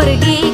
पर गी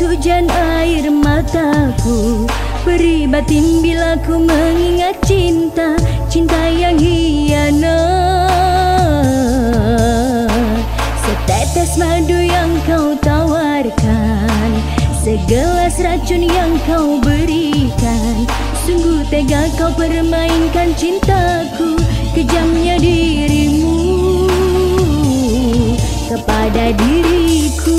hujan air mataku Beri batin bila ku mengingat cinta Cinta yang hiana Setetes madu yang kau tawarkan Segelas racun yang kau berikan. Sungguh tega kau permainkan cintaku Kejamnya dirimu. Kepada diriku.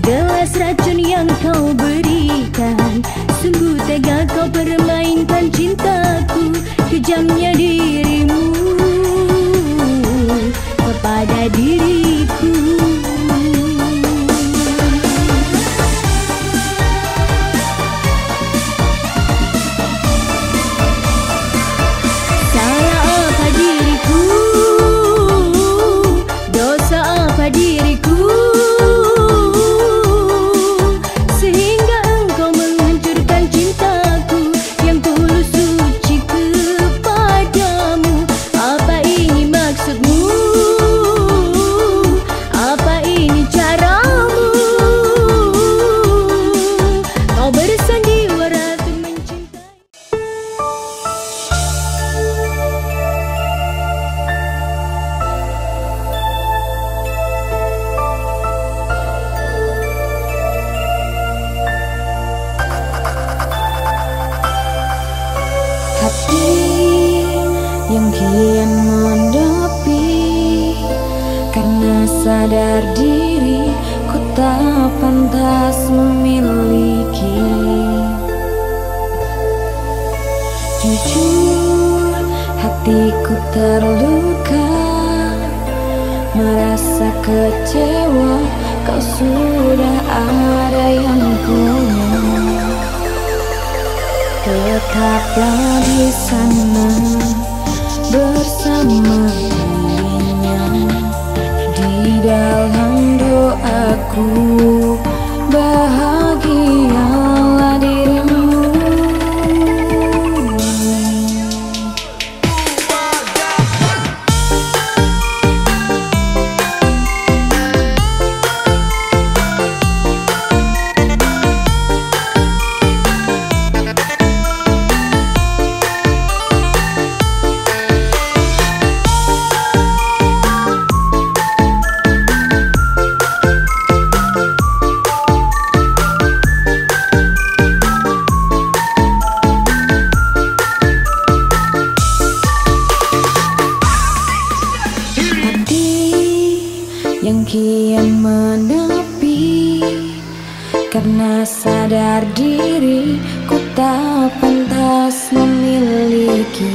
girl sadar diri ku tak pantas memiliki. Jujur hatiku terluka Merasa kecewa kau sudah ada yang punya Tetaplah di sana bersama dalam doaku. kian menepi Karena sadar diri ku tak pantas memiliki.